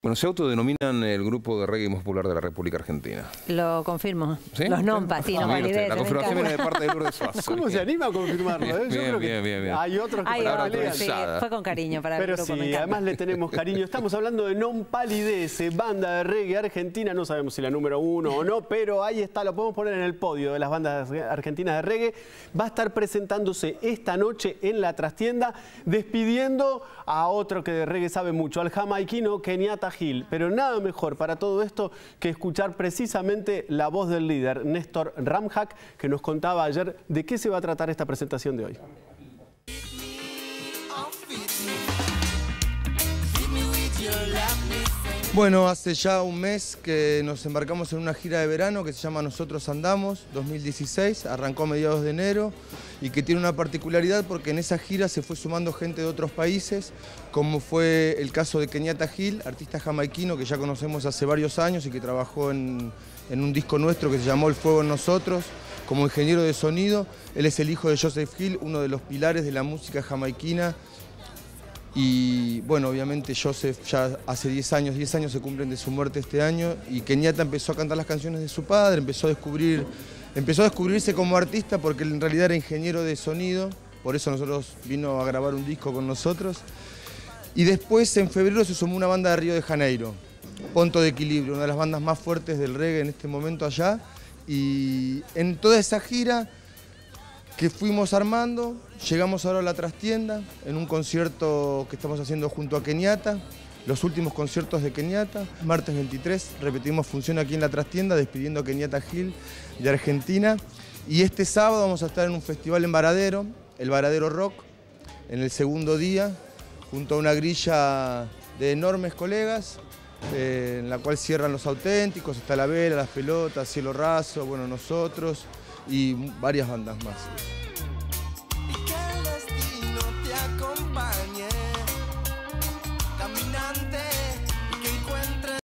Bueno, se autodenominan el grupo de reggae más popular de la República Argentina. Lo confirmo. ¿Sí? Los nompas, sí, Ah, no usted, validez. La confirmación viene de parte de Lourdes Suazo. ¿Cómo se anima a confirmarlo? eh? Yo Bien, creo que bien, bien, bien. hay otros que Ay, para Palabra pelear. sí, fue con cariño para Pero el grupo, sí, además le tenemos cariño. Estamos hablando de Non Palidece, banda de reggae argentina. No sabemos si la número uno o no, pero ahí está, lo podemos poner en el podio de las bandas argentinas de reggae. Va a estar presentándose esta noche en la trastienda, despidiendo a otro que de reggae sabe mucho, al jamaiquino Kenyatta Pero nada mejor para todo esto que escuchar precisamente la voz del líder, Néstor Ramhack, que nos contaba ayer de qué se va a tratar esta presentación de hoy. Bueno, hace ya un mes que nos embarcamos en una gira de verano que se llama Nosotros Andamos 2016, arrancó a mediados de enero y que tiene una particularidad porque en esa gira se fue sumando gente de otros países, como fue el caso de Kenyatta Hill, artista jamaiquino que ya conocemos hace varios años y que trabajó en, en un disco nuestro que se llamó El Fuego en Nosotros, como ingeniero de sonido. Él es el hijo de Joseph Hill, uno de los pilares de la música jamaiquina y bueno, obviamente Joseph ya hace 10 años, 10 años se cumplen de su muerte este año y Kenyatta empezó a cantar las canciones de su padre, empezó a descubrir, empezó a descubrirse como artista porque en realidad era ingeniero de sonido, por eso nosotros vino a grabar un disco con nosotros. Y después en febrero se sumó una banda de Río de Janeiro, Ponto de Equilibrio, una de las bandas más fuertes del reggae en este momento allá. Y en toda esa gira que fuimos armando, llegamos ahora a la trastienda, en un concierto que estamos haciendo junto a Kenyatta, los últimos conciertos de Kenyatta, martes 23, repetimos función aquí en la trastienda, despidiendo a Kenyatta Gil de Argentina. Y este sábado vamos a estar en un festival en Varadero, el Varadero Rock, en el segundo día, junto a una grilla de enormes colegas, eh, en la cual cierran los auténticos, está la vela, las pelotas, cielo raso, bueno, nosotros y varias bandas más.